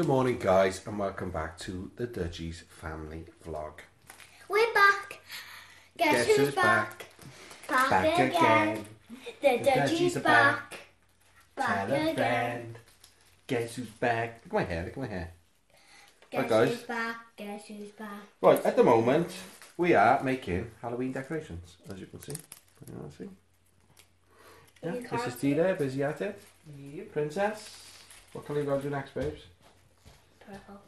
Good morning, guys, and welcome back to the Dudgies family vlog. We're back. Guess, who's, back? Back, again. The Dudgies back. Back Tell again. friend. Guess who's back? Look at my hair, look at my hair. Guess Right, guys. who's back? Guess who's back? Right, at the moment, we are making Halloween decorations, as you can see. You want see? Yeah, this is Dee there, busy at it. Princess. What colour you got to do next, babes? Purple.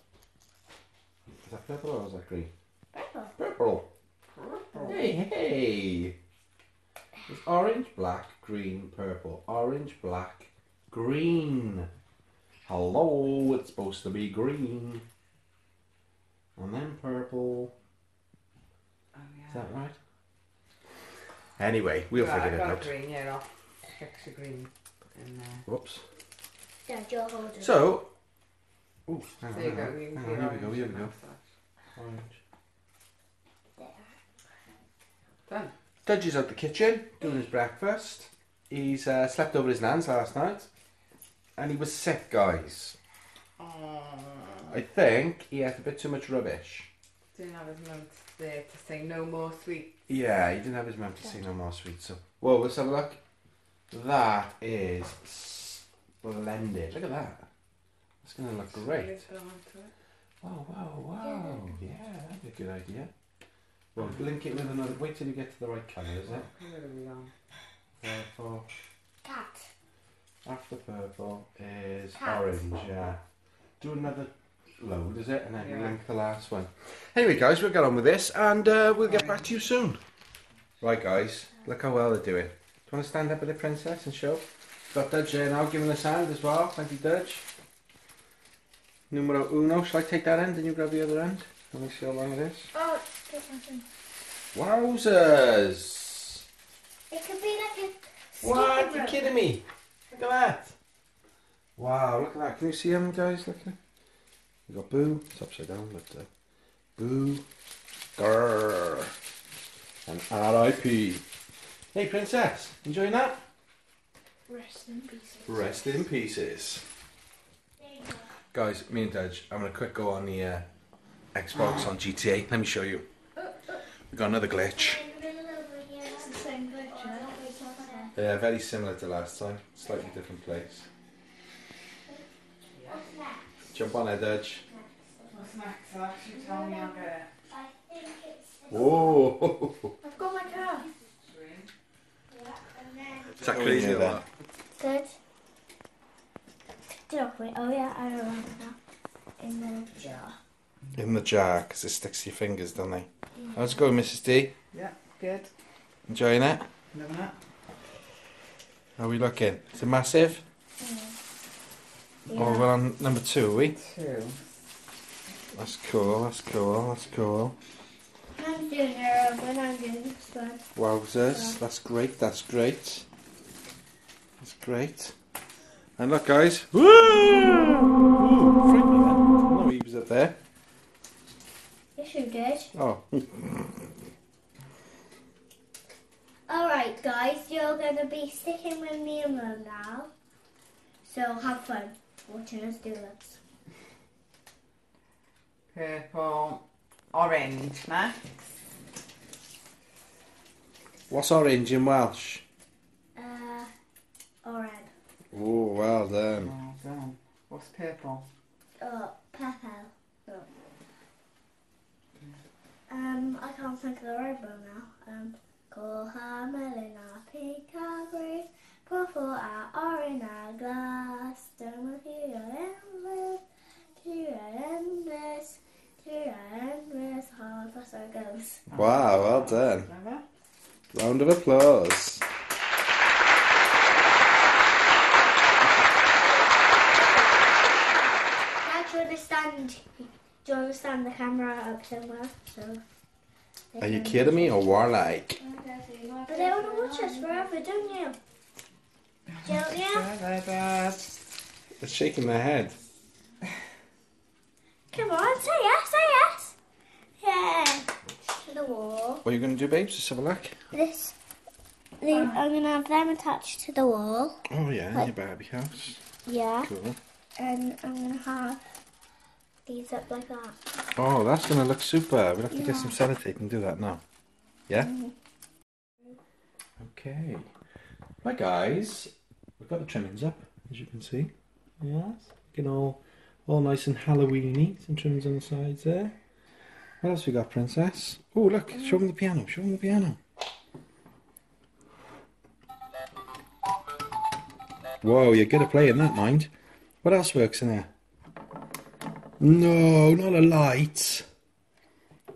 Is that purple or is that green? Purple. Purple. Hey, hey. It's orange, black, green, purple. Orange, black, green. Hello, it's supposed to be green. And then purple. Oh, yeah. Is that right? Anyway, we'll Right, figure it I've got out. green, yeah, I'll fix the green in there. Whoops. Dad, you're. So, ooh, hang on, There you hang go, you can hang on, here we go, here we go. Orange. There. Done. Dudgy's out the kitchen doing his breakfast. He's uh, slept over his nan's last night, and he was sick, guys. Aww. I think he ate a bit too much rubbish. Didn't have his mum there to say no more sweet. Yeah, he didn't have his mum to say no more sweets. So, whoa, let's have a look. That is splendid. Look at that. That's gonna look great. Let's go on to it. Wow, wow, wow. Yeah, that'd be a good idea. Well, link it with another. Wait till you get to the right colour, is it? What colour are we on? Purple. Cat. After purple is Cat. orange, yeah. Do another load, is it? And then Yeah. link the last one. Anyway, guys, we'll get on with this and uh, we'll get back to you soon. Right, guys, look how well they're doing. Do you want to stand up with the princess and show? Got Dudge there now giving us a hand as well. Thank you, Dudge. Numero uno. Shall I take that end and you grab the other end? Let me see how long it is. Oh, there's something. Wowzers! It could be like a. What? sticky You kidding me? Look at that. Wow, look at that. Can you see him, guys? Look at We got Boo. It's upside down, but uh, Boo. Grrr. And R.I.P. Hey, Princess. Enjoying that? Rest in peace. Rest in pieces. There you go. Guys, me and Dudge, I'm going to quick go on the uh, Xbox on GTA. Let me show you. we got another glitch. In the middle over here. It's the same glitch, right? Yeah, very similar to last time. Slightly different place. Jump on there, Dudge. What's next? Alex? You tell me, I'll get I think it's. Whoa! I've got my car. it. Green. Yeah, and then. Is that crazy or what? Good. Did I put Oh yeah, I remember now. In the jar. In the jar, because it sticks to your fingers, don't they? How's it going, Mrs. D? Yeah, good. Enjoying it? Loving it. How are we looking? Is it massive? Yeah. Oh, we're on number two, are we? Two. That's cool, that's cool, that's cool. I'm doing it when I'm doing this one. Wowzers, that's great, that's great. That's great. And look, guys. Woo! Ooh, freaked me then. No, he was up there. Yes, you did. Oh, Alright, guys, you're going to be sticking with me and Mum now. So have fun watching us do this. Purple. Orange next. what's orange in Welsh? Uh, orange. Oh, well done. Well done. What's purple? Oh, purple. Oh. Um, I can't think of the rainbow now. Um, call her Melina, pink her green, purple our orange our glass, don't with you endless, to your endless, to your endless heart. That's how it goes. Wow, well done. Round of applause. Now, do you understand? Do you understand the camera up somewhere? So. Are you kidding me or what like? But they want to watch us forever, don't you? Don't you? Clever. It's shaking their head. Come on, say yes, say yes. Yeah. To the wall. What are you going to do, babes? Just have a look. This. the- I'm going to have them attached to the wall. Oh, yeah, Like- your Barbie house. Yeah. Cool. And I'm going to have these up like that. Oh, that's going to look super. We'll have to get some sellotape and do that now. Yeah? Okay. Right, guys. We've got the trimmings up, as you can see. Yes. Looking all, all nice and Halloweeny. Some trimmings on the sides there. What else we got, Princess? Oh, look. Mm. Show them the piano. Show them the piano. Whoa, you're good at playing that, mind. What else works in there? No, not a light.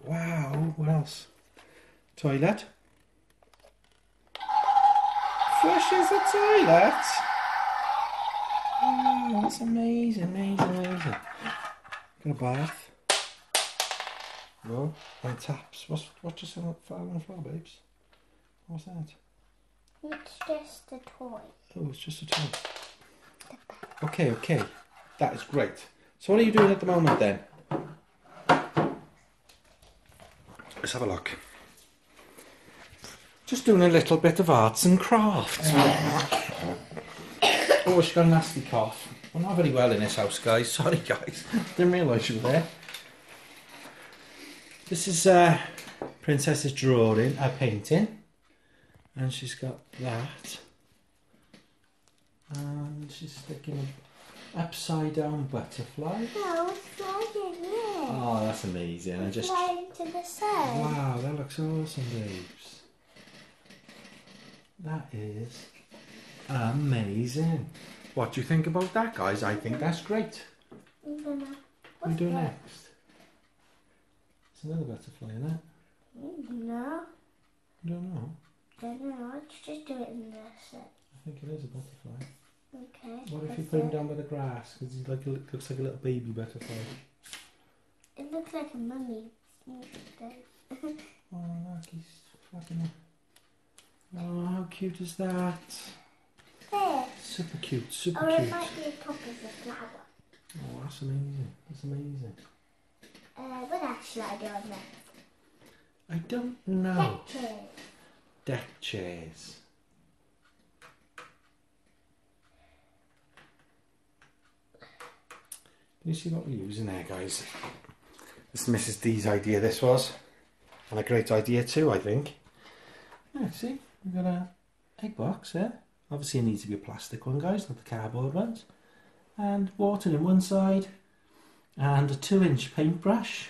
Wow, what else? Toilet. Flushes the toilet. Oh, that's amazing, amazing, amazing. Got a bath. Whoa, and taps. What's what just on the on the floor, babes? What's that? It's just a toy. Oh, it's just a toy. Okay, okay. That is great. So what are you doing at the moment then? Let's have a look. Just doing a little bit of arts and crafts. oh, she's got a nasty cough. We're not very well in this house, guys. Sorry, guys. Didn't realise you were there. This is uh, Princess's drawing, a painting. And she's got that. And she's sticking an upside down butterfly. No, it's flying in. Oh, that's amazing. I just Flying to the sun. wow, that looks awesome, babes. That is amazing. What do you think about that, guys? I think that's great. What do we do that? next? There's another butterfly in it. No, I don't know. don't know. Let's just do it in the set. I think it is a butterfly. Okay. What if you put him down by the grass? Because he's like a, looks like a little baby butterfly. It looks like a mummy. Oh, look, he's fucking. Oh, how cute is that? There. Super cute, super Or it cute. might be a top of a flower. Oh, that's amazing. That's amazing. Uh, what else should I do on that? I don't know. Pictures. Deck chairs. Can you see what we're using there, guys? This is Mrs. D's idea, this was. And a great idea too, I think. Yeah, see? We've got a egg box there. Obviously it needs to be a plastic one, guys, not the cardboard ones. And water in one side. And a two inch paintbrush.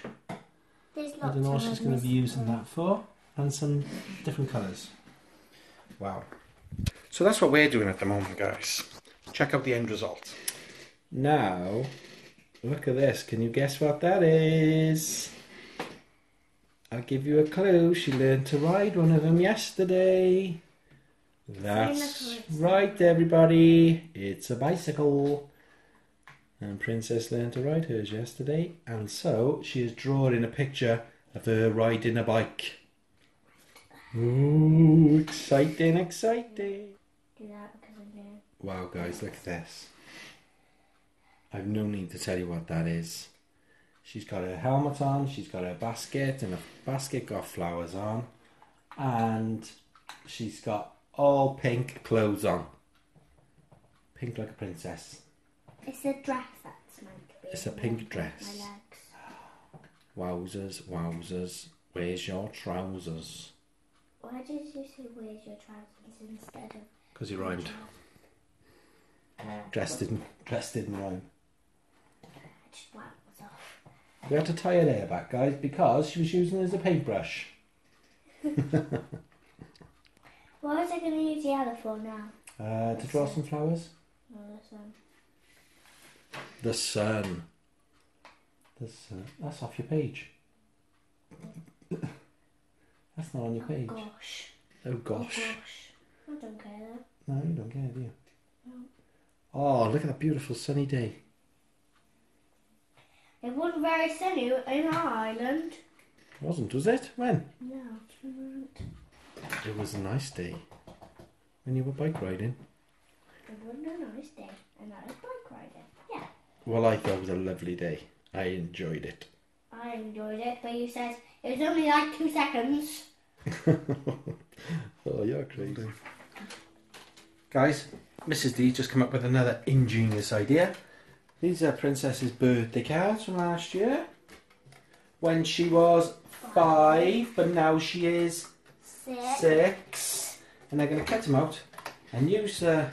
There's I don't know what she's going to be using there? that for, and some different colours. Wow. So that's what we're doing at the moment, guys. Check out the end result. Now, look at this. Can you guess what that is? I'll give you a clue. She learned to ride one of them yesterday. That's right, everybody. It's a bicycle. And Princess learned to ride hers yesterday, and so she is drawing a picture of her riding a bike. Ooh, exciting, exciting. Do that because I'm doing. Wow, guys, look at this. I've no need to tell you what that is. She's got her helmet on, she's got her basket, and the basket got flowers on, and she's got all pink clothes on. Pink like a princess. It's a dress that's meant to be. It's a pink My dress. legs. Wowzers, wowzers, where's your trousers? Why did you say where's your trousers instead of? Because he rhymed. Dressed didn't, dressed didn't rhyme. I just wiped was off. We had to tie her hair back, guys, because she was using it as a paintbrush. What was I going to use the other for now? Uh, to draw some flowers. No, this one. The sun. The sun. That's off your page. That's not on your Oh page. gosh. Oh gosh. Oh gosh. gosh. I don't care though. No, you don't care, do you? No. Oh, look at that beautiful sunny day. It wasn't very sunny in our island. Wasn't, was it? When? No, it wasn't. It was a nice day. When you were bike riding. It wasn't a nice day, and I was bike riding. Yeah, Well, I thought it was a lovely day. I enjoyed it. I enjoyed it, but you said it was only like two seconds. Oh, you're crazy. Guys, Mrs. D just come up with another ingenious idea. These are Princess's birthday cards from last year. When she was five, but now she is Six. six. And they're going to cut them out and use uh,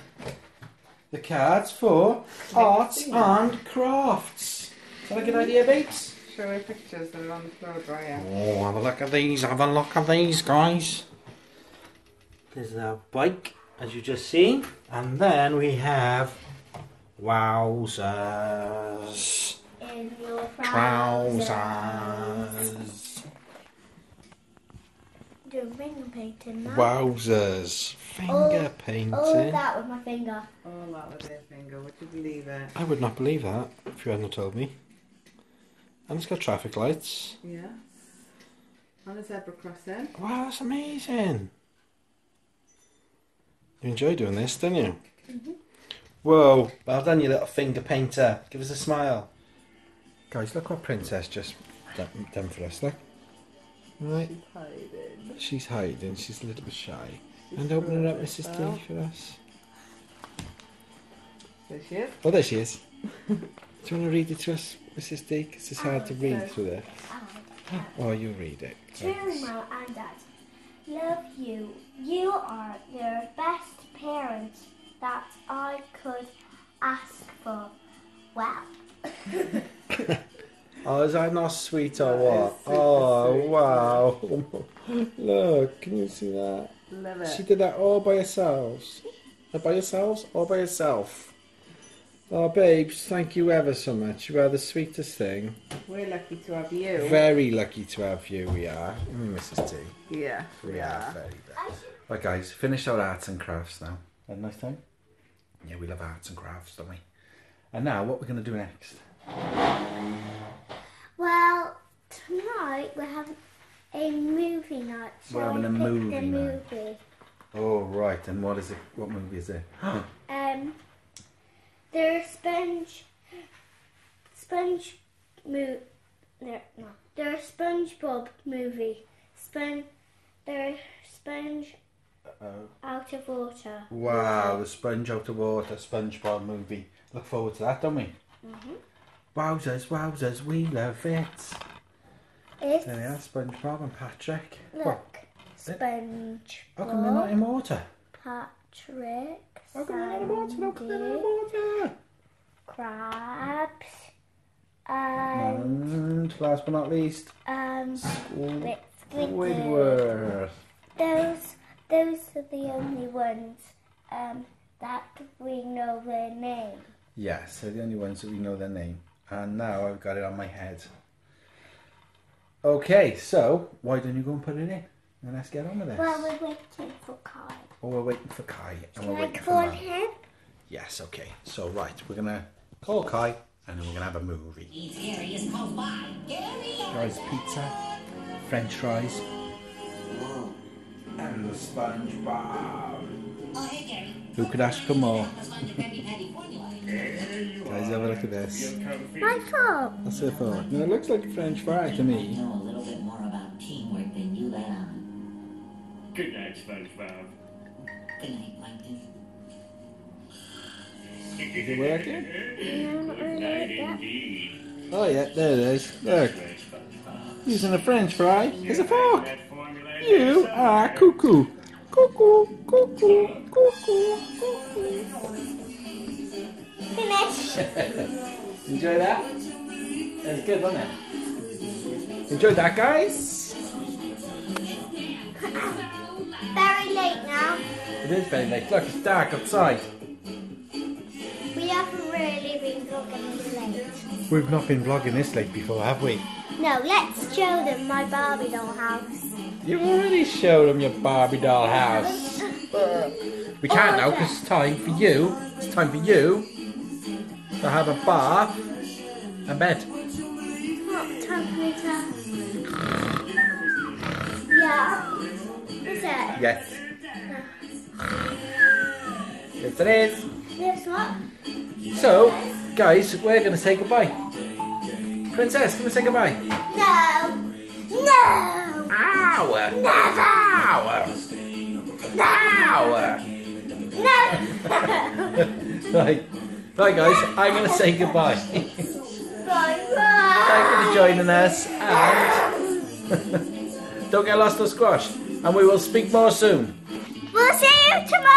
the cards for arts and crafts. Is that a good idea, babes? Show her pictures that are on the floor dryer. Oh, have a look at these. Have a look at these, guys. There's the bike, as you just seen. And then we have wowzers. In your trousers. Trousers. Do finger painting now. Wowzers. Finger Oh, painting. Oh, that with my finger. Oh, that with their finger. Would you believe it? I would not believe that if you hadn't told me. And it's got traffic lights. Yes. On a zebra crossing. Wow, that's amazing. You enjoy doing this, don't you? Whoa, well done, you little finger painter. Give us a smile. Guys, look what Princess just done, done for us. Look. Right, She's hiding. she's hiding. She's a little bit shy. And open it up, Mrs. D, for us. There she is. Oh, there she is. Do you want to read it to us, Mrs. D? Because it's hard to read through there. Oh, you read it. Dear Mum and Dad, love you. You are the best parents that I could ask for. Wow. Oh, is that not sweet or That what? is super Oh, wow. Look, can you see that? Love it. She did that all by herself. By yourselves? All by herself. Oh, babes, thank you ever so much. You are the sweetest thing. We're lucky to have you. Very lucky to have you, we are. Mm, Mrs. T. yeah, We we are are. very, very. Right, guys, finish our arts and crafts now. Had a nice time? Yeah, we love arts and crafts, don't we? And now, what we're going to do next? Well, tonight we're having a movie night. We're Shall having a movie night. movie? Oh, right, and what is it? What movie is it? Um, there's Sponge, Sponge, mo- there, no, there's SpongeBob movie. Spon, there's Sponge Uh-oh. Out of water. Wow, the Sponge Out of Water SpongeBob movie. Look forward to that, don't we? Mhm. Wowzers, wowzers, we love it. It's There we are, SpongeBob and Patrick. What? look, Sponge. How come they're not in water? Patrick, How come they're not in water? Come they're not in water? Krabs, and And last but not least, um, Squidward. Squidward. Those, those are the only ones um, that we know their name. Yeah, they're the only ones that we know their name. And now I've got it on my head. Okay, so why don't you go and put it in? And let's get on with this. Well, we're waiting for Kai. oh, we're waiting for Kai. And Can we're I waiting for call him? Yes, okay. So, right, we're going to call Kai and then we're going to have a movie. He's here, he is close by. Gary! Guys, pizza, french fries, and the SpongeBob. Oh, hey, Gary. Who could ask for more? The sponge and Krabby Patty formula. Guys, have a look at this. My phone. That's it for. No, it looks like a french fry to me. know a little bit more about teamwork than you let on. Um, good night, SpongeBob. Good night, Plankton. Is it working? No, not really Night yet. indeed. Oh, yeah, there it is. Look, using a french fry. There's a fork. That formula in You are cuckoo. Cuckoo, cuckoo, cuckoo, cuckoo. Finish. Enjoy that? That was good, wasn't it? Enjoy that, guys? Very late now. It is very late. Look, it's dark outside. We haven't really been vlogging this late. We've not been vlogging this late before, have we? No, let's show them my Barbie doll house. You've already showed them your Barbie doll house. We can't now because it's time for you. It's time for you to have a bath and bed. What time for me to... Yeah. Is it? Yes. Yes, it is. This what? So, guys, we're going to say goodbye. Princess, can we say goodbye? No. No. Ow! Never. Ow! No. right. Right, guys, I'm going to say goodbye. Bye Thank you for joining us, and don't get lost or squashed. And we will speak more soon. We'll see you tomorrow.